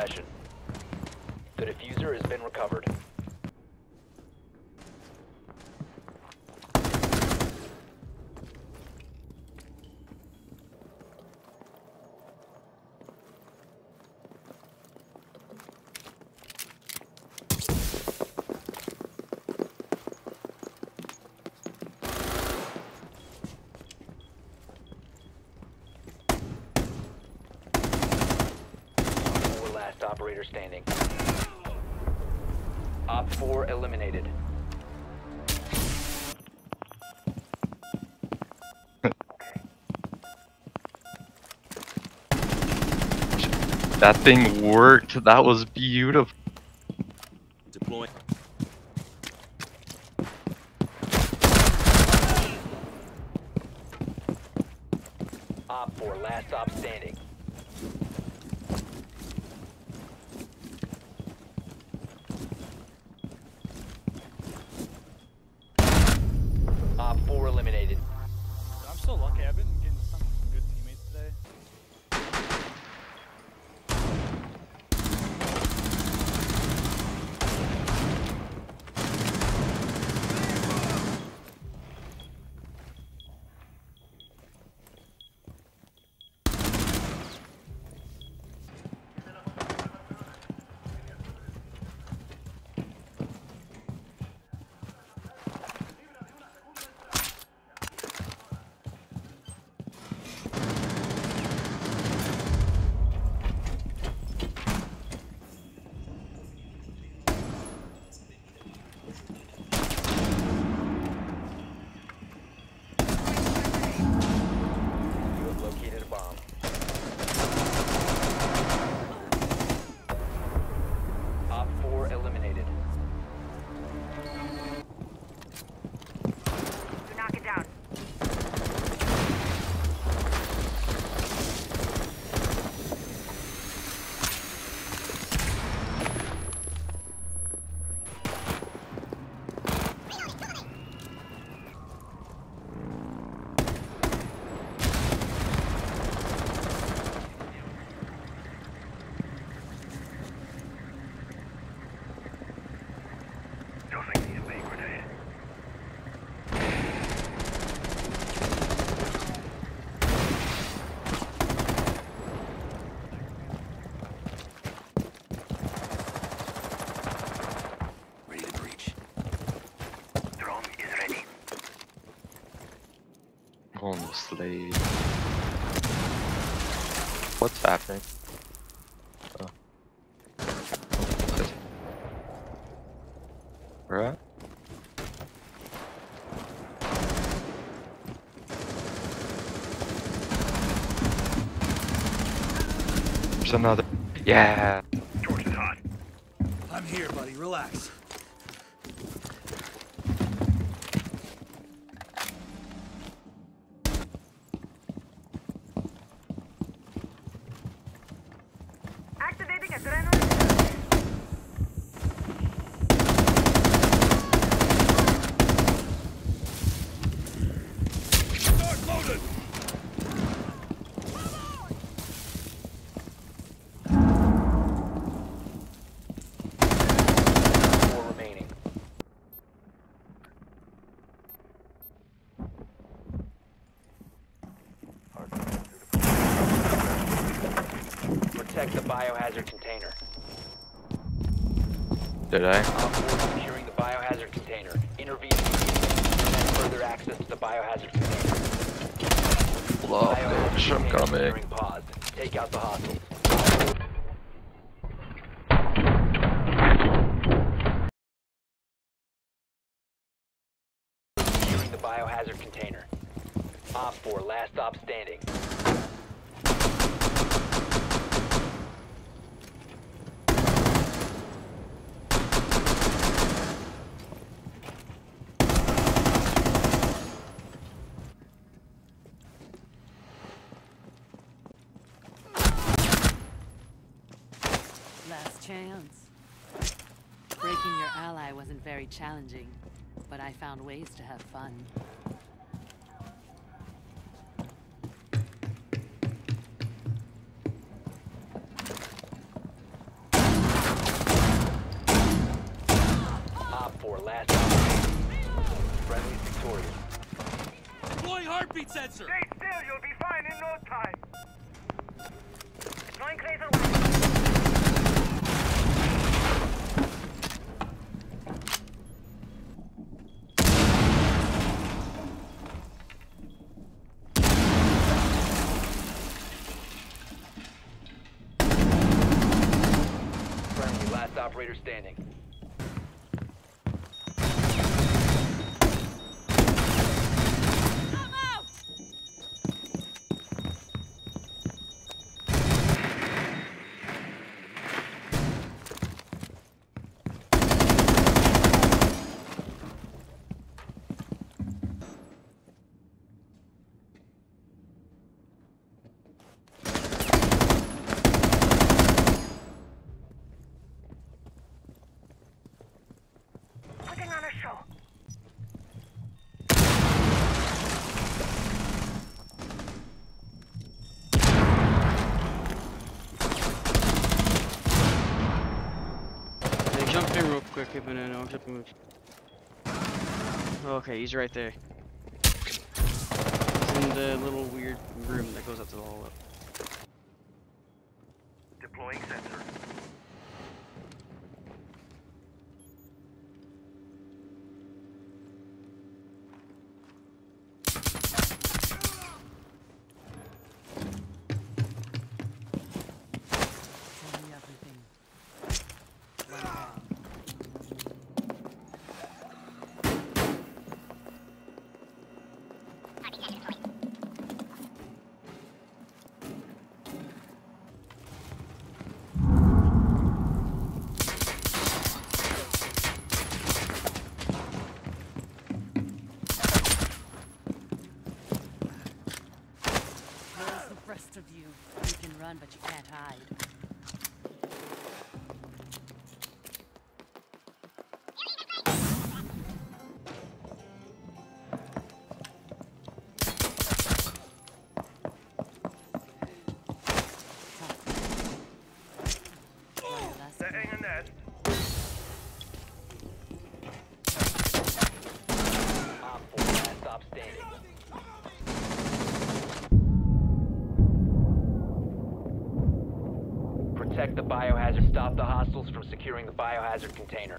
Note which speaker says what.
Speaker 1: possession. The diffuser has been recovered. Op 4 eliminated.
Speaker 2: That thing worked. That was beautiful.
Speaker 3: Deploying.
Speaker 1: Op 4, last stop standing.
Speaker 2: Almost. What's happening? Oh. Oh, Where at? There's another. Yeah.
Speaker 3: I'm here, buddy. Relax.
Speaker 1: Protect the biohazard container.
Speaker 2: Did I?
Speaker 1: Op 4 securing the biohazard container. Intervene. Prevent further access to the biohazard container.
Speaker 2: Bitch, I'm coming.
Speaker 1: Paused. Take out the hostiles. Securing the biohazard container. Op 4, last stop standing.
Speaker 4: Last chance. Breaking your ally wasn't very challenging, but I found ways to have fun.
Speaker 1: Op 4, last. Friendly victorious.
Speaker 3: Deploying heartbeat sensor.
Speaker 5: Stay still. You'll be fine in no time. Deploying laser.
Speaker 1: Standing.
Speaker 6: Jump in real quick. I'll jump in. Okay, he's right there. He's in the little weird room that goes up to the hallway.
Speaker 5: Deploying.
Speaker 4: Rest of you? You can run, but you can't hide.
Speaker 1: Biohazard. Stop the hostiles from securing the biohazard container.